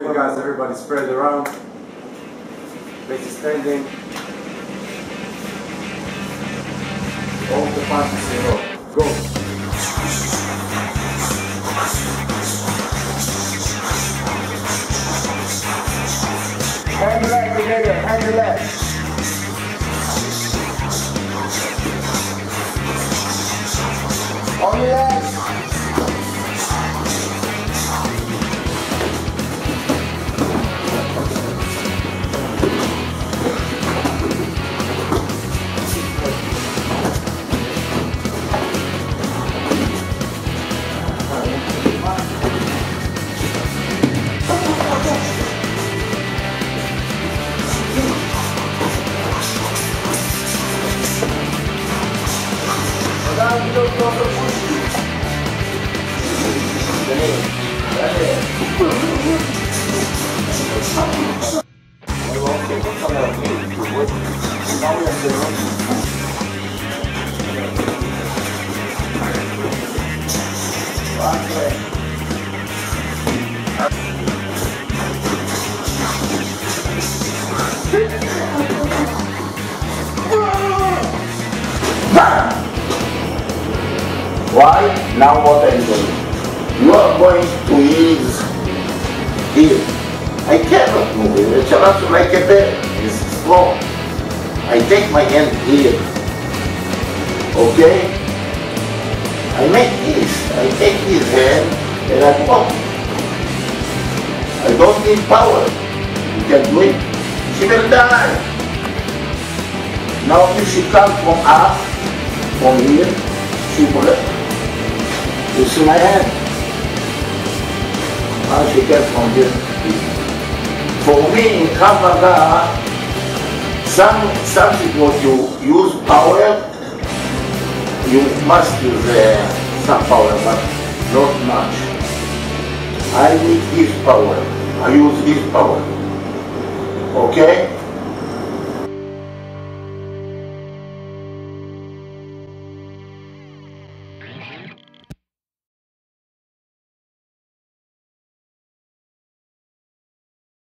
Guys, everybody spread around. Basic standing. All the punches a row. Go. Hand the leg together, hand the leg. On your legs. Ah! Why? Now what I'm doing? You are going to use here. I cannot move it. It's not like a bed. It's strong. I take my hand here. Okay? I make this. I take his hand and I pump. I don't need power. You can do it. She will die. Now if she comes from up, from here, she will you see my hand? Now she gets from here. For me in Canada, some something what you use power, you must use uh, some power, but not much. I need this power. I use this power. Okay?